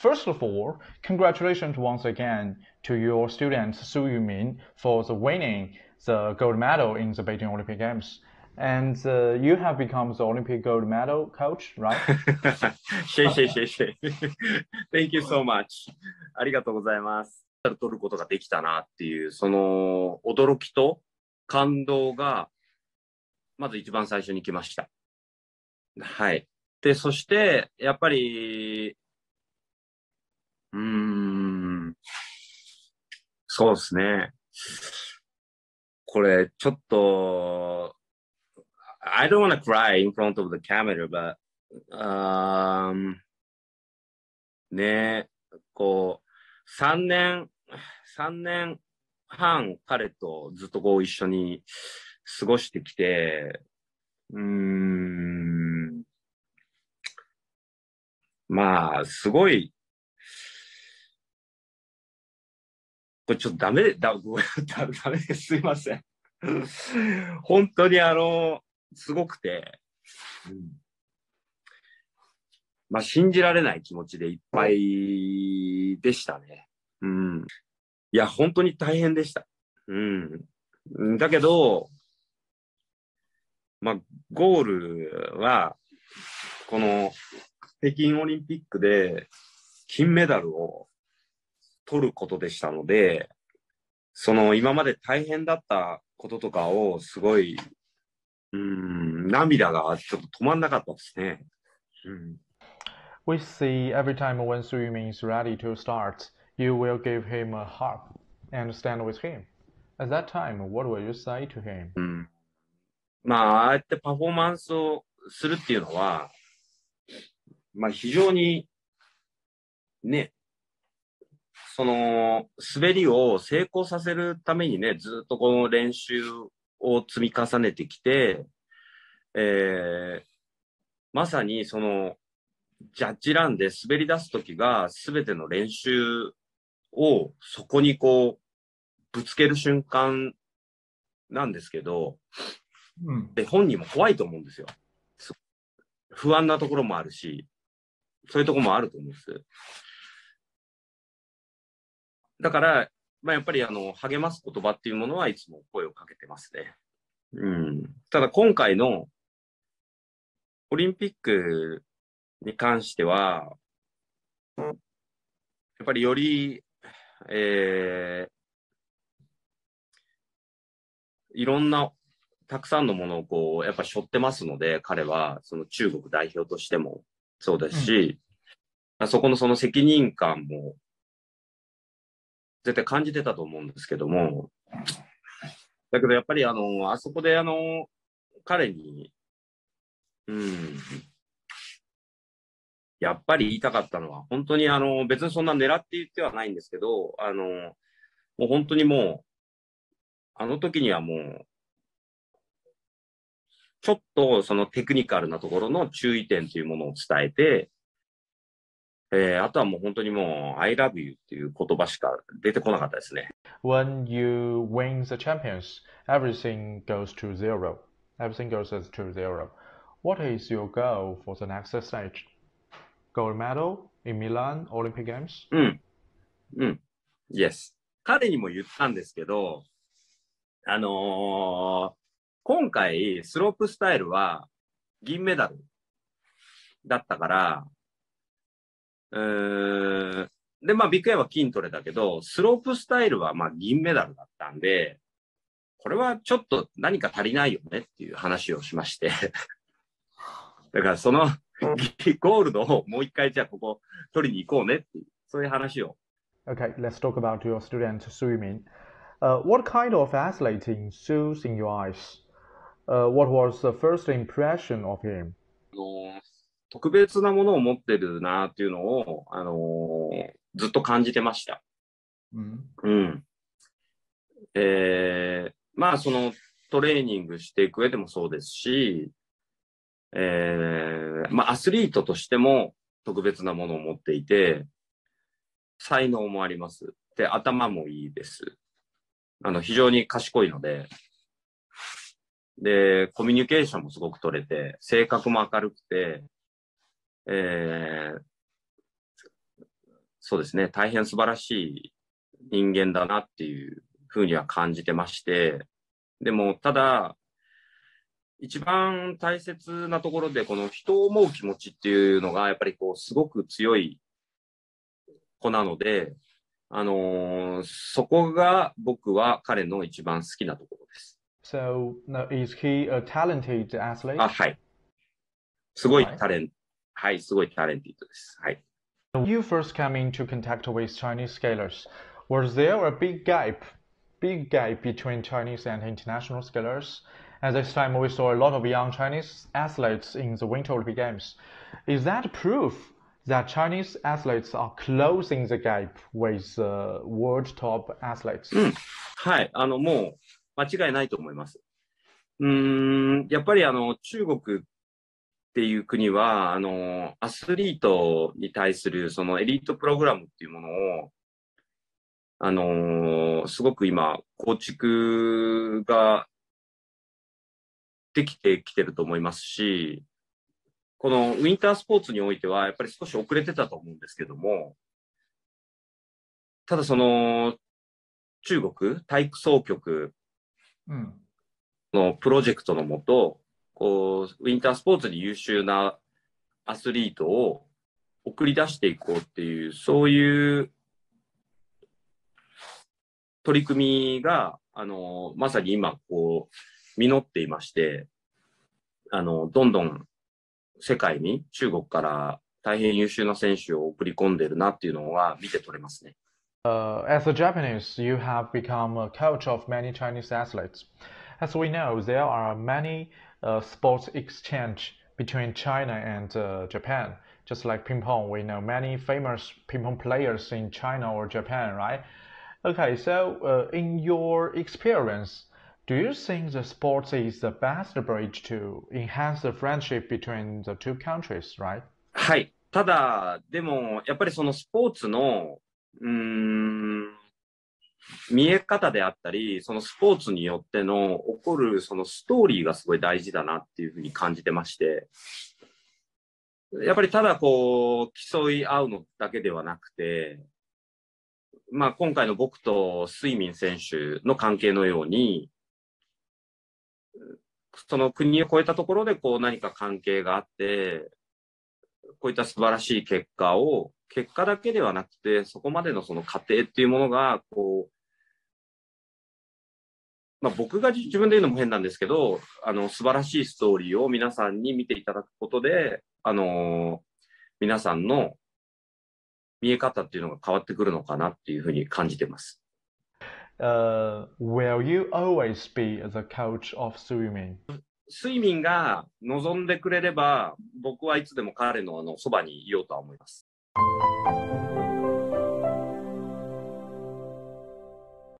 First of all, congratulations once again to your student Su Yumin for the winning the gold medal in the Beijing Olympic Games. And uh, you have become the Olympic gold medal coach, right? Thank you so much. ありがとうございます。取ることができたなっていう、その驚きと感動が、まず一番最初に来ました。はい。で、そして、やっぱり、うん、そうですね。これ、ちょっと、I don't want to cry in front of the camera, but, um, ねこう、3年、三年半彼とずっとこう一緒に過ごしてきて、うん、まあ、すごい、これちょっとダメで、だ、ごめんダ ダメです。すいません。本当にあの、すごくて、うんまあ、信じられない気持ちでいっぱいでしたね。うん。いや、本当に大変でした。うん。だけど、まあ、ゴールは、この北京オリンピックで金メダルを取ることでしたので、その今まで大変だったこととかをすごい、うん、涙がちょっと止まんなかったですね。うん。We see every time when Su Yumin is ready to start, you will give him a hug and stand with him. At that time, what will you say to him? うんまあ、ああやってパフォーマンスをするっていうのは、まあ非常に、ね、その、滑りを成功させるためにね、ずっとこの練習を積み重ねてきて、えー、まさにその、ジャッジランで滑り出すときが、すべての練習をそこにこう、ぶつける瞬間なんですけど、で、本人も怖いと思うんですよ。す不安なところもあるし、そういうところもあると思うんです。だから、まあ、やっぱりあの、励ます言葉っていうものはいつも声をかけてますね。うん。ただ今回のオリンピックに関しては、やっぱりより、えーいろんなたくさんのものをこう、やっぱ背負ってますので、彼は、その中国代表としてもそうですし、そこのその責任感も、絶対感じてたと思うんですけども、だけどやっぱりあの、あそこであの、彼に、うん、やっぱり言いたかったのは、本当にあの、別にそんな狙って言ってはないんですけど、あの、もう本当にもう、あの時にはもう、ちょっとそのテクニカルなところの注意点というものを伝えて、えーあとはもう本当にもう、I love you っていう言葉しか出てこなかったですね。When you win the champions, everything goes to zero. Everything goes to zero. What is your goal for the next stage? Gold medal in Milan Olympic Games? うん。うん。Yes. 彼にも言ったんですけど、あのー今回、スロープスタイルは銀メダルだったから、うーん。で、まあ、ビッグエアは金取れたけど、スロープスタイルはまあ銀メダルだったんで、これはちょっと何か足りないよねっていう話をしまして。だからそのゴールドをもう一回じゃあここ取りに行こうねっていう、そういう話を Okay, let's talk about your student Su Yumin. Uh, what kind of athlete ensues in your eyes? Uh, what was the first impression of him? あの特別なものを持ってるなっていうのを、あのずっと感じてました。うん。えー、まあそのトレーニングしていく上でもそうですし、えー、まあアスリートとしても特別なものを持っていて、才能もあります。で、頭もいいです。あの、非常に賢いので、で、コミュニケーションもすごく取れて、性格も明るくて、えー、そうですね、大変素晴らしい人間だなっていうふうには感じてまして、でも、ただ、一番大切なところで、この人を思う気持ちっていうのが、やっぱりこう、すごく強い子なので、あのーそこが僕は彼の一番好きなところです。So, now, is he a talented athlete? あ、はい。すごいタレント、はい、すごいタレンティッドです。はい。 When you first came into contact with Chinese scalers, was there a big gap, big gap between Chinese and international scalers? At this time, we saw a lot of young Chinese athletes in the Winter Olympic Games. Is that proof that Chinese athletes are closing the gap with uh, world top athletes? うんはい、あの、もう間違いないと思います。うーん、やっぱりあの、中国 っていう国は、あの、アスリートに対するそのエリートプログラムっていうものを、あの、すごく今、構築ができてきてると思いますし、このウィンタースポーツにおいては、やっぱり少し遅れてたと思うんですけども、ただその、中国体育総局 Mm. のプロジェクトのもと、こう、ウィンタースポーツに優秀なアスリートを送り出していこうっていう、そういう取り組みが、あの、まさに今、こう、実っていまして、あの、どんどん世界に中国から大変優秀な選手を送り込んでるなっていうのは見て取れますね。Uh, as a Japanese, you have become a coach of many Chinese athletes. As we know, there are many sports exchange between China and uh, Japan. Just like ping pong, we know many famous ping pong players in China or Japan, right? Okay, so uh, in your experience, do you think the sports is the best bridge to enhance the friendship between the two countries, right? はい。ただ、でも、やっぱりそのスポーツの、うーん、 見え方であったり、そのスポーツによっての起こるそのストーリーがすごい大事だなっていうふうに感じてまして、やっぱりただこう、競い合うのだけではなくて、まあ今回の僕と睡眠選手の関係のように、その国を越えたところでこう何か関係があって、こういった素晴らしい結果を、結果だけではなくて、そこまでのその過程っていうものが、こう、まあ僕が自分で言うのも変なんですけど、あの、素晴らしいストーリーを皆さんに見ていただくことで、あの、皆さんの見え方っていうのが変わってくるのかなっていうふうに感じてます。Uh, will you always be the coach of swimming? 睡眠が望んでくれれば、僕はいつでも彼のあの、そばにいようとは思います。